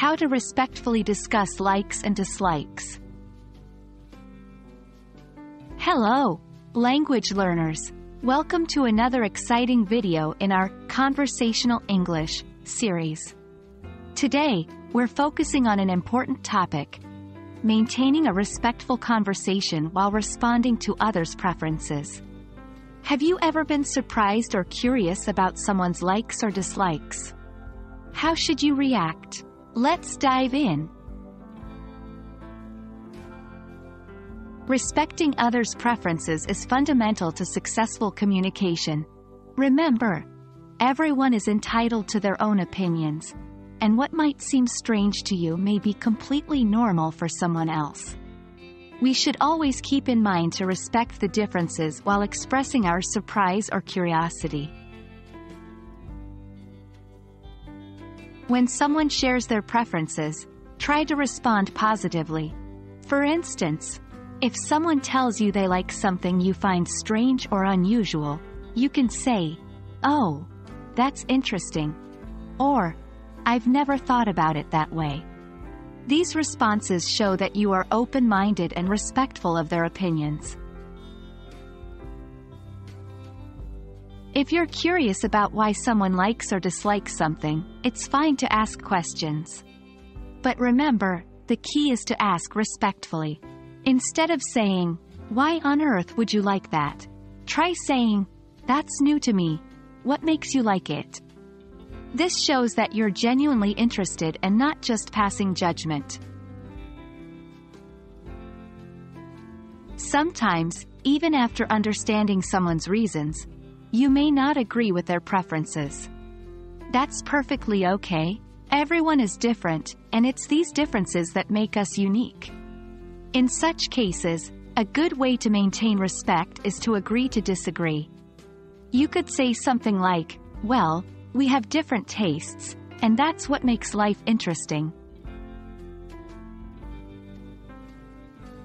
How to respectfully discuss likes and dislikes. Hello, language learners. Welcome to another exciting video in our Conversational English series. Today, we're focusing on an important topic, maintaining a respectful conversation while responding to others' preferences. Have you ever been surprised or curious about someone's likes or dislikes? How should you react? Let's dive in. Respecting others' preferences is fundamental to successful communication. Remember, everyone is entitled to their own opinions, and what might seem strange to you may be completely normal for someone else. We should always keep in mind to respect the differences while expressing our surprise or curiosity. When someone shares their preferences, try to respond positively. For instance, if someone tells you they like something you find strange or unusual, you can say, Oh, that's interesting. Or, I've never thought about it that way. These responses show that you are open-minded and respectful of their opinions. If you're curious about why someone likes or dislikes something, it's fine to ask questions. But remember, the key is to ask respectfully. Instead of saying, Why on earth would you like that? Try saying, That's new to me. What makes you like it? This shows that you're genuinely interested and not just passing judgment. Sometimes, even after understanding someone's reasons, you may not agree with their preferences. That's perfectly okay. Everyone is different, and it's these differences that make us unique. In such cases, a good way to maintain respect is to agree to disagree. You could say something like, well, we have different tastes, and that's what makes life interesting.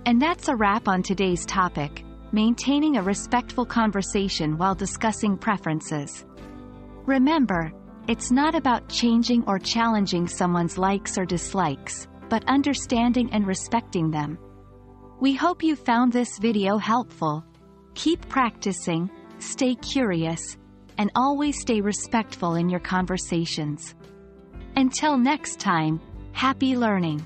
And that's a wrap on today's topic maintaining a respectful conversation while discussing preferences. Remember, it's not about changing or challenging someone's likes or dislikes, but understanding and respecting them. We hope you found this video helpful. Keep practicing, stay curious, and always stay respectful in your conversations. Until next time, happy learning!